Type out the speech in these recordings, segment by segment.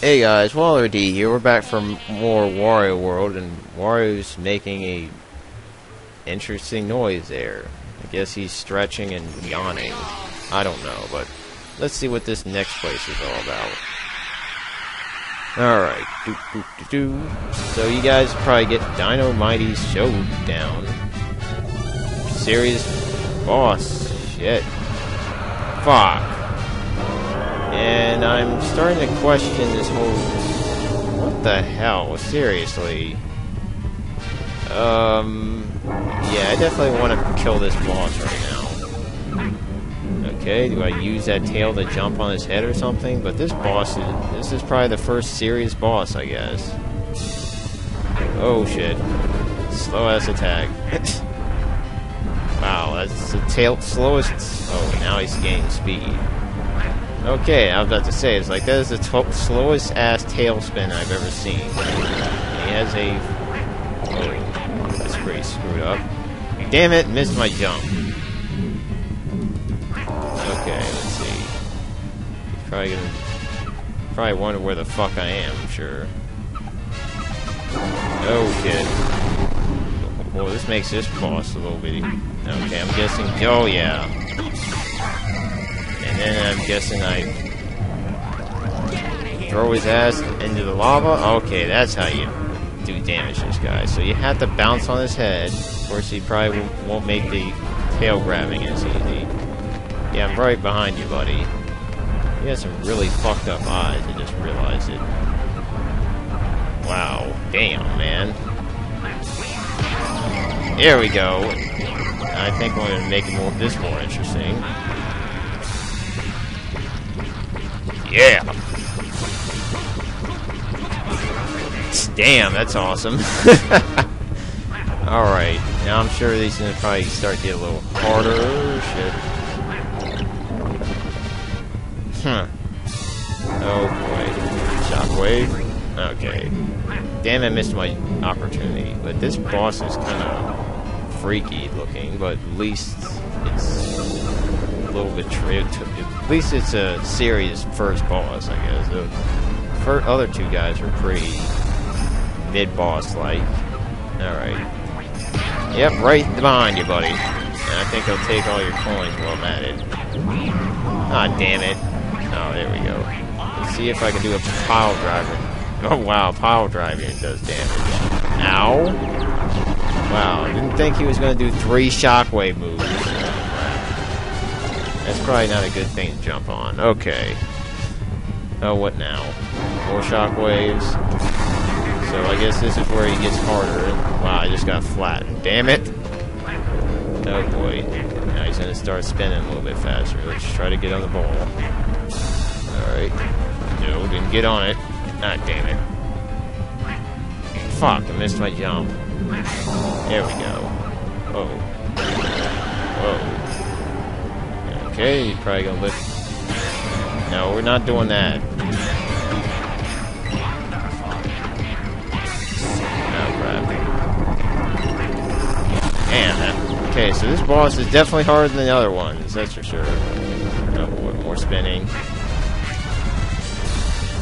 Hey guys, WaddlerD here. We're back for more Wario World, and Wario's making a interesting noise there. I guess he's stretching and yawning. I don't know, but let's see what this next place is all about. Alright. So you guys probably get DinoMighty Showdown. Serious boss. Shit. Fuck. And I'm starting to question this whole... What the hell? Seriously. Um... Yeah, I definitely want to kill this boss right now. Okay, do I use that tail to jump on his head or something? But this boss is... This is probably the first serious boss, I guess. Oh, shit. Slow-ass attack. wow, that's the tail... Slowest... Oh, now he's gaining speed. Okay, I was about to say, it's like, that is the slowest ass tailspin I've ever seen. He has a... Oh, that's pretty screwed up. Damn it, missed my jump. Okay, let's see. He's probably gonna... Probably wonder where the fuck I am, I'm sure. Oh, shit. Well, this makes this boss a little bitty. Okay, I'm guessing... Oh, yeah. And I'm guessing I throw his ass into the lava. Okay, that's how you do damage this guy. So you have to bounce on his head. Of course, he probably won't make the tail grabbing as easy. Yeah, I'm right behind you, buddy. He has some really fucked up eyes. I just realized it. Wow. Damn, man. There we go. I think we're going to make this more interesting. Yeah. Damn, that's awesome. Alright, now I'm sure these are going to probably start to get a little harder. Oh, shit. Huh. Oh boy. Shockwave. Okay. Damn, I missed my opportunity. But this boss is kind of freaky looking, but at least it's little bit true. At least it's a serious first boss, I guess. The first, other two guys are pretty mid-boss like. All right. Yep, right behind you, buddy. And I think I'll take all your coins while I'm at it. Ah, damn it. Oh, there we go. Let's see if I can do a pile driver. Oh, wow, pile driving does damage. Ow. Wow, didn't think he was going to do three shockwave moves. That's probably not a good thing to jump on. Okay. Oh, what now? More shockwaves. So I guess this is where he gets harder. Wow, I just got flattened. Damn it! Oh boy. Now he's gonna start spinning a little bit faster. Let's try to get on the ball. Alright. No, didn't get on it. Ah, damn it. Fuck, I missed my jump. There we go. Oh. Whoa. Okay, probably gonna lift. No, we're not doing that. Oh. Damn, Okay, so this boss is definitely harder than the other ones, that's for sure. Oh, more spinning.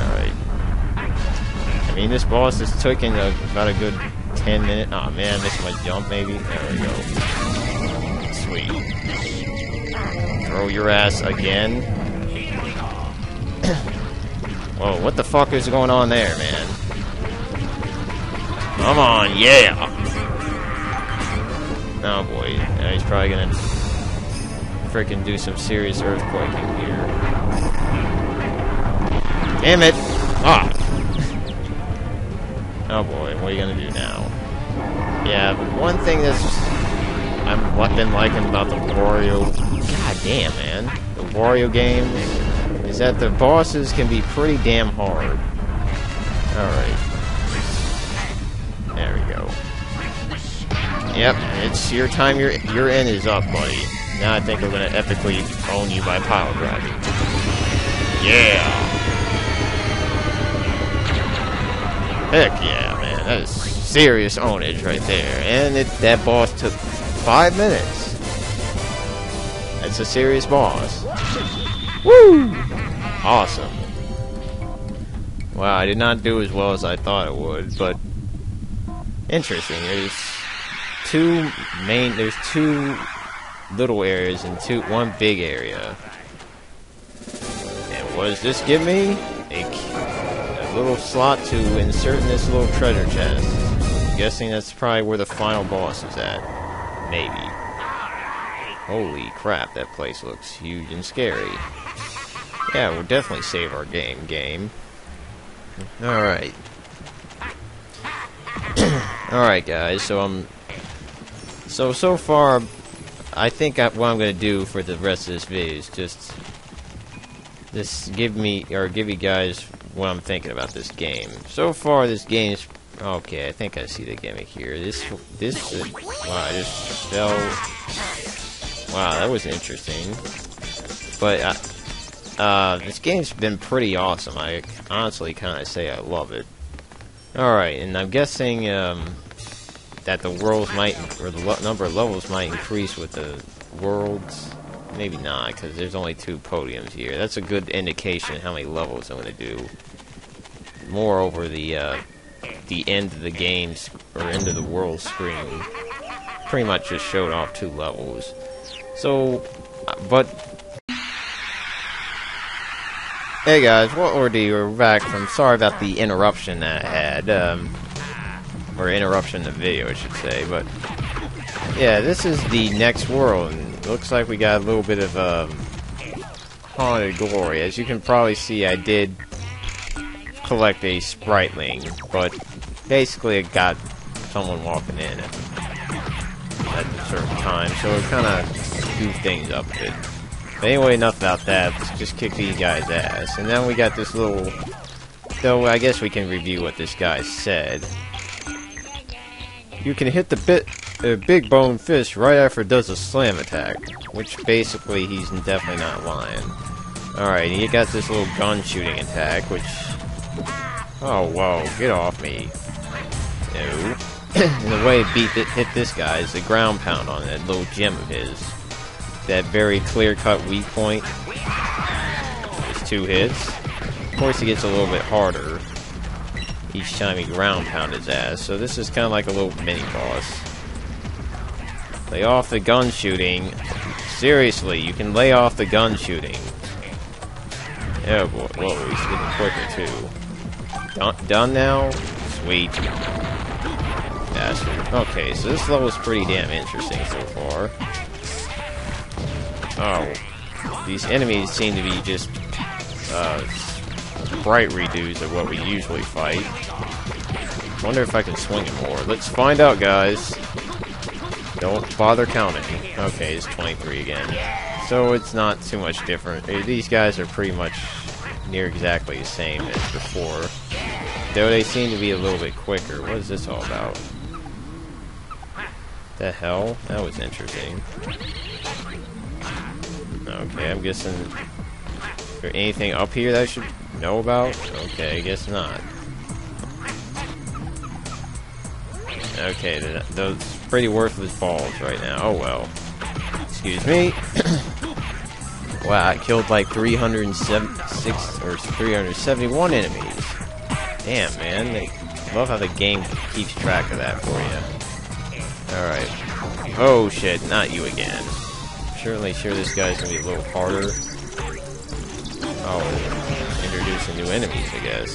Alright. I mean, this boss is taking a, about a good 10 minutes. Oh man, missed my jump maybe. There we go. Sweet. Throw your ass again. Whoa, what the fuck is going on there, man? Come on, yeah! Oh boy, now he's probably gonna freaking do some serious earthquaking here. Damn it! Ah! oh boy, what are you gonna do now? Yeah, one thing that's I'm been liking about the Wario, damn man, the Wario games is that the bosses can be pretty damn hard. Alright. There we go. Yep, it's your time your your end is up, buddy. Now I think we're gonna epically own you by pile driving. Yeah! Heck yeah, man. That is serious ownage right there. And it, that boss took five minutes. That's a serious boss. Woo! Awesome. Wow, I did not do as well as I thought it would, but interesting. There's two main, there's two little areas and two, one big area. And what does this give me? A, a little slot to insert in this little treasure chest. I'm guessing that's probably where the final boss is at. Maybe. Holy crap, that place looks huge and scary. Yeah, we'll definitely save our game, game. Alright. Alright, guys, so I'm... So, so far, I think I, what I'm going to do for the rest of this video is just... Just give me, or give you guys what I'm thinking about this game. So far, this game's... Okay, I think I see the gimmick here. This, this, uh, wow, I just fell... Wow, that was interesting. But, uh, uh, this game's been pretty awesome. I honestly kind of say I love it. Alright, and I'm guessing um, that the worlds might, or the number of levels might increase with the worlds. Maybe not, because there's only two podiums here. That's a good indication how many levels I'm going to do. Moreover, the uh, the end of the games or end of the world screen pretty much just showed off two levels. So, but Hey guys, what ordeal? We're back from. Sorry about the interruption that I had, um, or interruption in the video, I should say. But yeah, this is the next world, and looks like we got a little bit of um, haunted glory. As you can probably see, I did collect a spriteling, but basically it got someone walking in at, at a certain time, so it kind of goofed things up a. But anyway, enough about that. Let's just kick these guys' ass. And then we got this little... So I guess we can review what this guy said. You can hit the bit, uh, big bone fish right after it does a slam attack. Which basically he's definitely not lying. Alright, he got this little gun shooting attack, which... Oh, whoa, get off me. No. and the way it beat it, hit this guy is the ground pound on that little gem of his that very clear-cut weak point. It's two hits. Of course, he gets a little bit harder each time he ground pound his ass. So this is kind of like a little mini-boss. Lay off the gun shooting. Seriously, you can lay off the gun shooting. Oh boy, whoa, he's getting quicker too. Done, done now? Sweet. Bastard. Okay, so this level is pretty damn interesting so far. Oh. These enemies seem to be just uh, bright redos of what we usually fight. Wonder if I can swing it more. Let's find out, guys. Don't bother counting. Okay, it's 23 again. So it's not too much different. Eh, these guys are pretty much near exactly the same as before. Though they seem to be a little bit quicker. What is this all about? The hell? That was interesting. Okay, I'm guessing... Is there anything up here that I should know about? Okay, I guess not. Okay, those pretty worthless balls right now. Oh well. Excuse me. wow, I killed like 376 or 371 enemies. Damn, man. Love how the game keeps track of that for you. Alright. Oh shit, not you again certainly sure this guy's gonna be a little harder. Oh, introducing new enemies, I guess.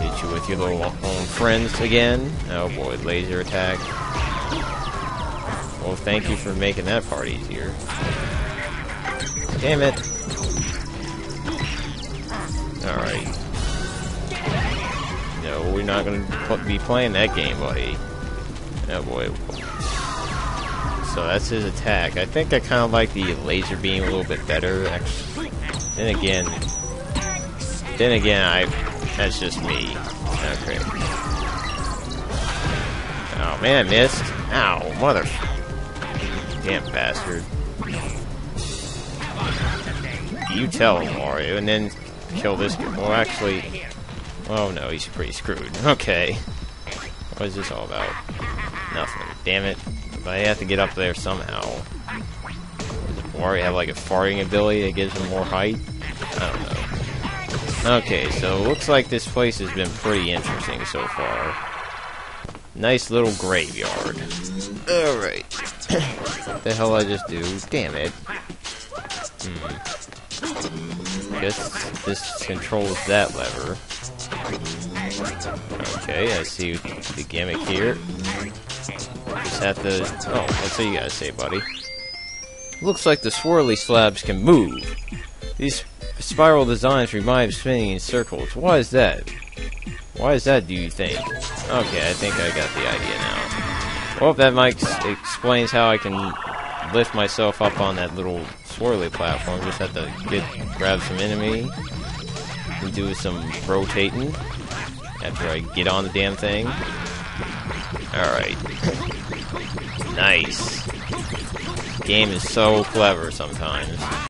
Hit you with your little own friends again. Oh boy, laser attack. Well, thank you for making that part easier. Damn it. Alright. No, we're not gonna be playing that game, buddy. Oh boy. So that's his attack. I think I kind of like the laser beam a little bit better. Actually. Then again, then again, I that's just me. Okay. Oh man, I missed. Ow, mother. Damn bastard. You tell him, Wario, and then kill this guy. Well, actually, oh no, he's pretty screwed. Okay. What is this all about? Nothing. Damn it. But I have to get up there somehow. Does Wario have like a farting ability that gives him more height? I don't know. Okay, so looks like this place has been pretty interesting so far. Nice little graveyard. Alright. what the hell I just do? Damn it. Hmm. Guess this controls that lever. Okay, I see the gimmick here. Have to... Oh, what's what you gotta say, buddy? Looks like the swirly slabs can move. These spiral designs remind me of spinning in circles. Why is that? Why is that, do you think? Okay, I think I got the idea now. Well, that might explains how I can lift myself up on that little swirly platform. Just have to get grab some enemy and do some rotating after I get on the damn thing. Alright. Nice. Game is so clever sometimes.